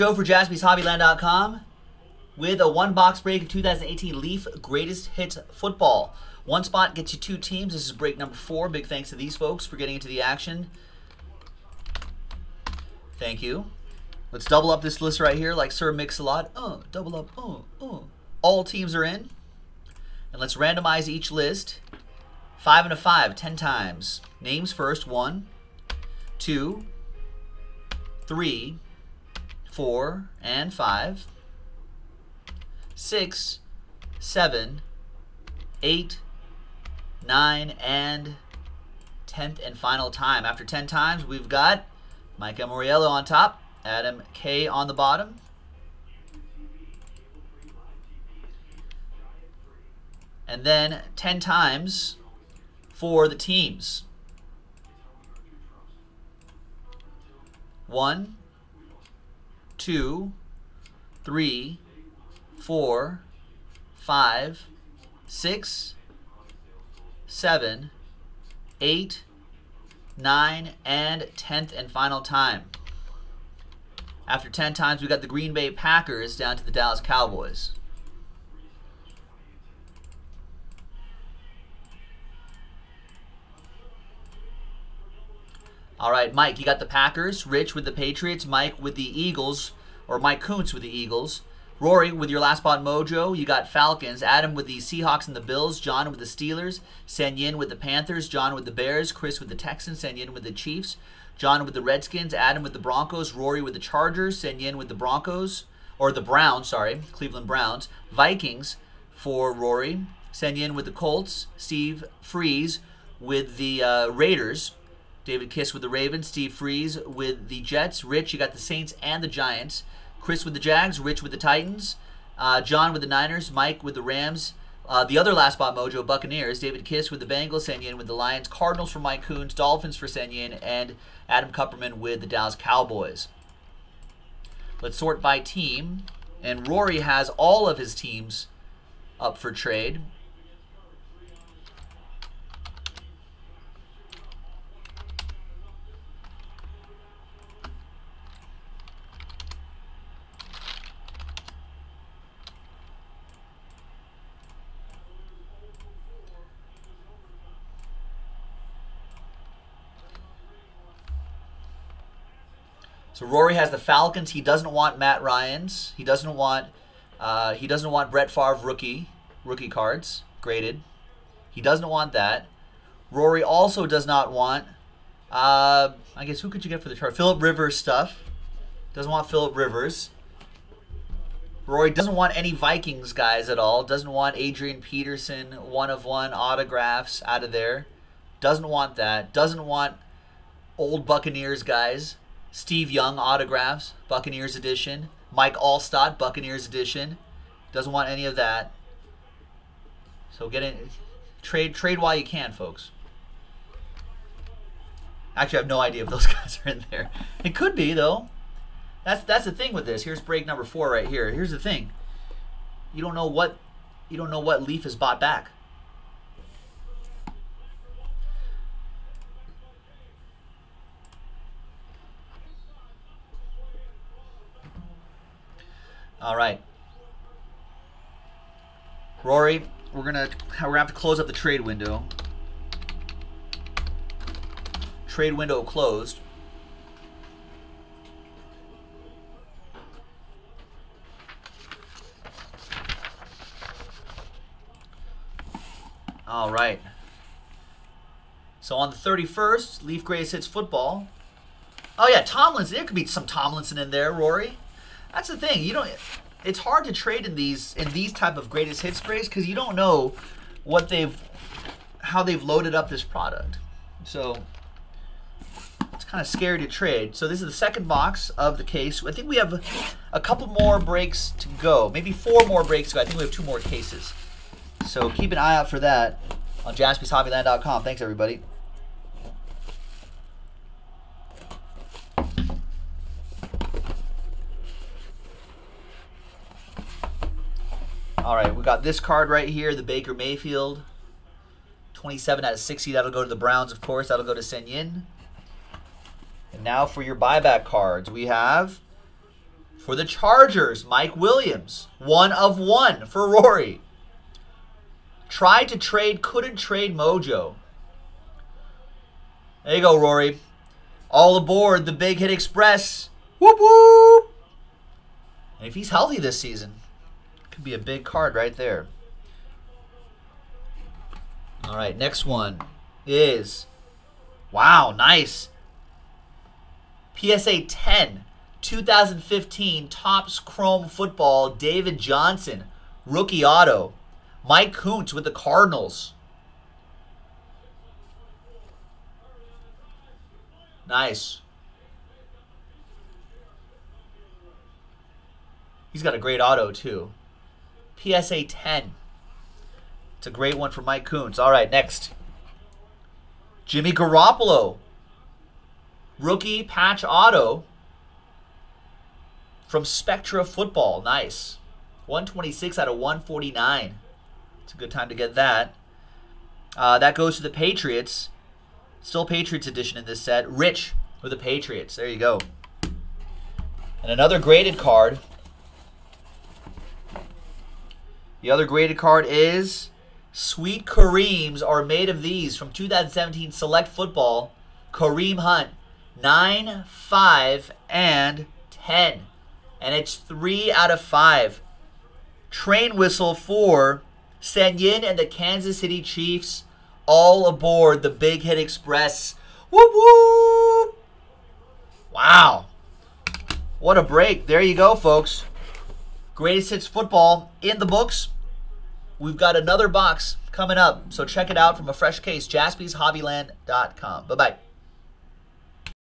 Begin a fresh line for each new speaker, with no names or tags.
Joe for jaspyshobbyland.com with a one box break of 2018 Leaf Greatest Hits Football. One spot gets you two teams. This is break number four. Big thanks to these folks for getting into the action. Thank you. Let's double up this list right here like Sir Mix-a-Lot. Uh, double up. Uh, uh. All teams are in. And let's randomize each list. Five and a five, ten times. Names first. One, two, three, four, and five. Six, seven, eight, nine, and tenth and final time. After ten times, we've got Mike Amoriello on top, Adam K on the bottom. And then 10 times for the teams. One, two, three, four, five, six, seven, eight, nine, and tenth and final time. After 10 times, we got the Green Bay Packers down to the Dallas Cowboys. All right, Mike, you got the Packers. Rich with the Patriots. Mike with the Eagles, or Mike Kuntz with the Eagles. Rory with your last spot mojo. You got Falcons. Adam with the Seahawks and the Bills. John with the Steelers. Sanyin with the Panthers. John with the Bears. Chris with the Texans. Sanyin with the Chiefs. John with the Redskins. Adam with the Broncos. Rory with the Chargers. Sanyin with the Broncos. Or the Browns, sorry. Cleveland Browns. Vikings for Rory. Sanyin with the Colts. Steve Freeze with the uh, Raiders. David Kiss with the Ravens, Steve Freeze with the Jets, Rich, you got the Saints and the Giants, Chris with the Jags, Rich with the Titans, uh, John with the Niners, Mike with the Rams, uh, the other last spot mojo, Buccaneers, David Kiss with the Bengals, Sanyin with the Lions, Cardinals for Mike Coons, Dolphins for Sanyin, and Adam Kupperman with the Dallas Cowboys. Let's sort by team, and Rory has all of his teams up for trade. So Rory has the Falcons. He doesn't want Matt Ryan's. He doesn't want uh, he doesn't want Brett Favre rookie rookie cards graded. He doesn't want that. Rory also does not want. Uh, I guess who could you get for the chart? Philip Rivers stuff. Doesn't want Philip Rivers. Rory doesn't want any Vikings guys at all. Doesn't want Adrian Peterson one of one autographs out of there. Doesn't want that. Doesn't want old Buccaneers guys. Steve Young autographs, Buccaneers edition. Mike Alstott, Buccaneers edition. Doesn't want any of that. So get in, trade trade while you can, folks. Actually, I have no idea if those guys are in there. It could be though. That's that's the thing with this. Here's break number four right here. Here's the thing. You don't know what you don't know what Leaf has bought back. All right. Rory, we're gonna we're gonna have to close up the trade window. Trade window closed. All right. So on the 31st, Leaf Greatest Hits football. Oh yeah, Tomlinson. There could be some Tomlinson in there, Rory. That's the thing. You don't. It's hard to trade in these in these type of greatest hit sprays because you don't know what they've how they've loaded up this product. So it's kind of scary to trade. So this is the second box of the case. I think we have a couple more breaks to go. Maybe four more breaks to go. I think we have two more cases. So keep an eye out for that on jaspyshobbyland.com. Thanks, everybody. All right, we got this card right here, the Baker Mayfield. 27 out of 60. That'll go to the Browns, of course. That'll go to Sen Yin. And now for your buyback cards. We have For the Chargers, Mike Williams. One of one for Rory. Tried to trade, couldn't trade Mojo. There you go, Rory. All aboard the Big Hit Express. Whoop whoop. And if he's healthy this season, could be a big card right there. All right, next one is wow, nice. PSA 10, 2015 Topps Chrome Football, David Johnson, rookie auto. Mike Koontz with the Cardinals. Nice. He's got a great auto, too. PSA 10. It's a great one for Mike Coons. All right, next. Jimmy Garoppolo. Rookie patch auto from Spectra Football. Nice. 126 out of 149. It's a good time to get that. Uh, that goes to the Patriots. Still Patriots edition in this set. Rich with the Patriots. There you go. And another graded card. The other graded card is Sweet Kareems are made of these from 2017 Select Football. Kareem Hunt. 9, 5, and 10. And it's 3 out of 5. Train whistle for San Yin and the Kansas City Chiefs all aboard the Big Hit Express. Whoop whoop! Wow. What a break. There you go, folks. Greatest Hits Football in the books. We've got another box coming up, so check it out from a fresh case, jaspyshobbyland.com. Bye-bye.